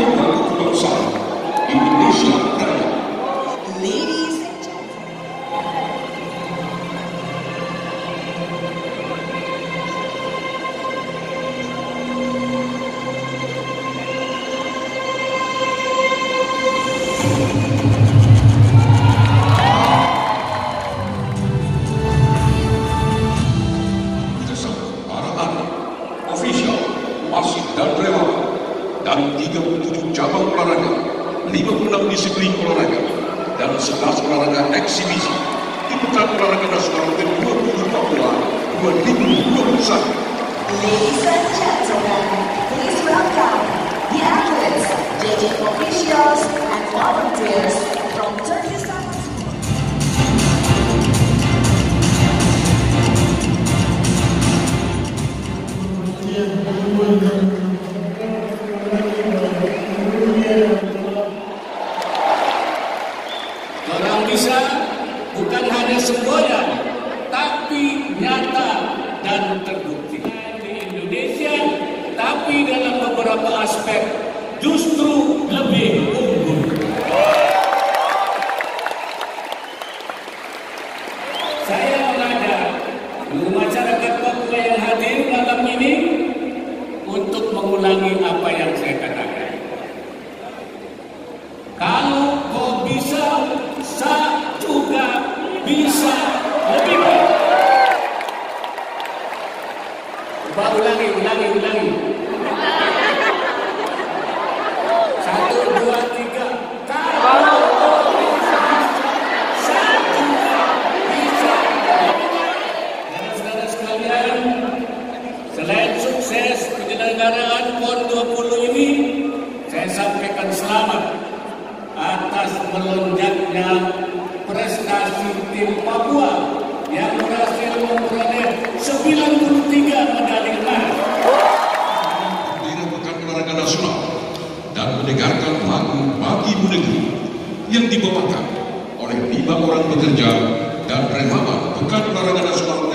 Europa und Deutschland. In Indonesien dari 37 cabang olahraga, 56 disiplin olahraga, dan 11 olahraga eksibisi di Pekan Olahraga Nasional ke-20 2021. Ladies and gentlemen, please welcome the athletes, judging officials, and volunteers Seluruh masyarakat Papua yang hadir malam ini untuk mengulangi apa yang saya katakan. Yang dibawakan oleh lima orang pekerja dan relawan Pekan Olahraga Nasional